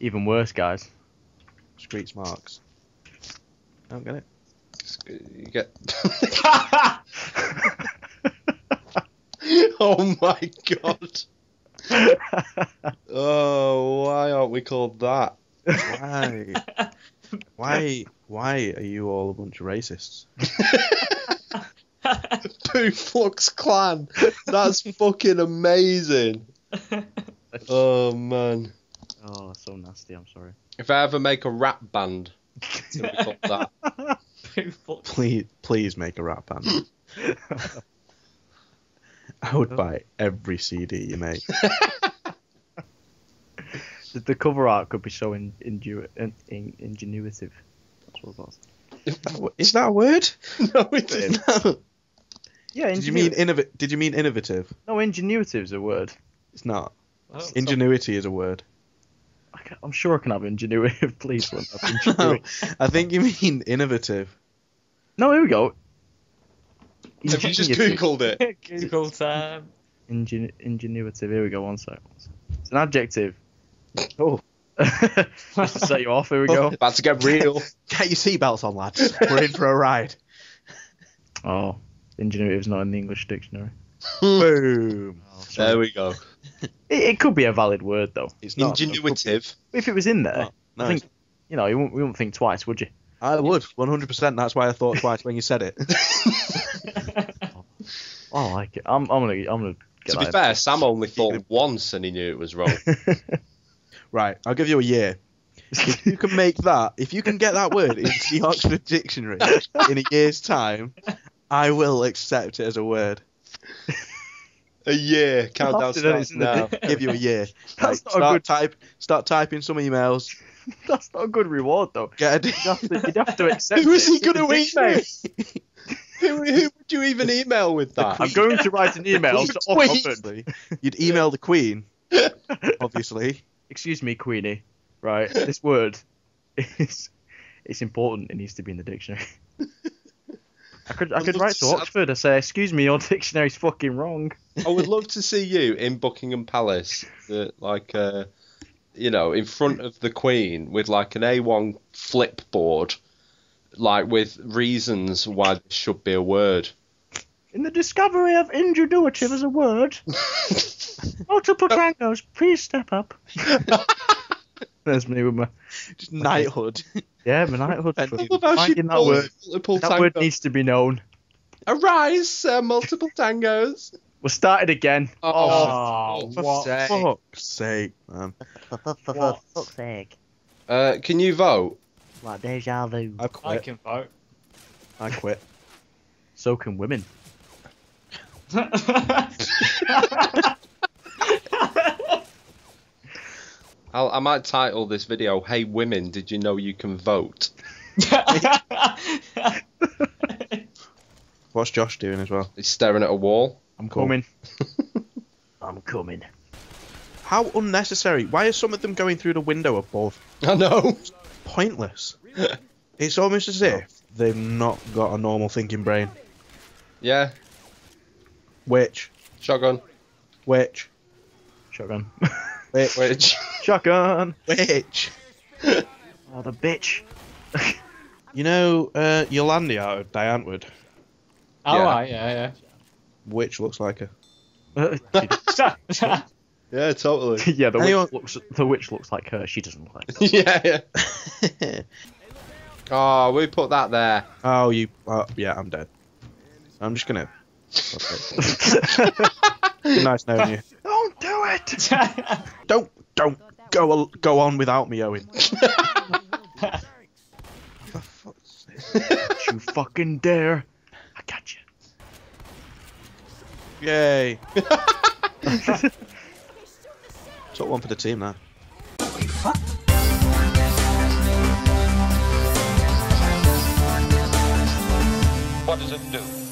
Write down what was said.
Even worse, guys. Street marks. I don't get it. You get. oh my god. Oh, why aren't we called that? Why? why? Why are you all a bunch of racists? Poo Flux Clan. That's fucking amazing. Oh man. Oh, that's so nasty. I'm sorry. If I ever make a rap band, it's gonna be called that. Please, please make a rap band. I would buy every CD you make. The, the cover art could be so in, inju- in, in, ingenuitive. That's what it was. Is that a word? no, it isn't. Yeah, Did you mean ingenuitive. innov- Did you mean innovative? No, ingenuitive is a word. It's not. Oh, Ingenuity is a word. I can, I'm sure I can have ingenuity. Please, one. have ingenuity. I think you mean innovative. no, here we go. Have you just googled it? Google time. Ingen- ingenuitive. Here we go. One sec. One sec. It's an adjective. Oh, Just to set you off. Here we go. About to get real. get your seatbelts on, lads. We're in for a ride. Oh, ingenuity is not in the English dictionary. Boom. There we go. It, it could be a valid word though. It's not. Ingenuitive. If it was in there, Oh, I think you know you wouldn't, you wouldn't think twice, would you? I would, 100%. That's why I thought twice when you said it. Oh, I like it. I'm, I'm gonna, I'm gonna. Get To be that fair, Sam only thought once and he knew it was wrong. Right, I'll give you a year. If you can make that, if you can get that word into the Oxford Dictionary in a year's time, I will accept it as a word. A year. Countdown starts now. Give you a year. That's Right, not a start good- type. Start typing some emails. That's not a good reward though. Get a. You'd have to, you'd have to accept Who is he going to email? who, who would you even email with that? I'm going to write an email to you'd email the Queen. Obviously, Excuse me, Queenie. Right, this word is it's important. It needs to be in the dictionary. I could I could write to to Oxford and say, excuse me, your dictionary's fucking wrong. I would love to see you in Buckingham Palace, the, like, uh, you know, in front of the Queen with like an A1 flip board, like with reasons why this should be a word. In the discovery of ingenuitive as a word, multiple tangos, please step up. There's me with my just knighthood. yeah, my knighthood. And for you love how she finding that calls word. multiple That word tango. needs to be known. Arise, sir, multiple tangos. We're started again. Oh, For what? fuck's sake, man. For, for, for, for What? fuck's sake. Uh, can you vote? Like deja vu. I I quit. can vote. I quit. So can women. I'll, I might title this video, Hey Women, Did You Know You Can Vote? What's Josh doing as well? He's staring at a wall. I'm coming. I'm coming. How unnecessary. Why are some of them going through the window above? I know. Pointless. it's almost as if they've not got a normal thinking brain. Yeah, Which? shotgun. Which? Shotgun. Which? Which? Shotgun. Which? Oh, the bitch. You know, uh, Yolandi out of Die Antwoord, Oh, Yeah. right, yeah, which looks like her. yeah. Yeah, totally. yeah, the Anyone- witch, looks, the witch looks like her. She doesn't look like her. yeah, yeah. Oh, we put that there. oh, you. Uh, yeah, I'm dead. I'm just gonna. Nice knowing you. Don't do it! Don't, don't go, al- go on without me, Oen. For fuck's you fucking dare. I got you. Yay! Top one for the team now. What does it do?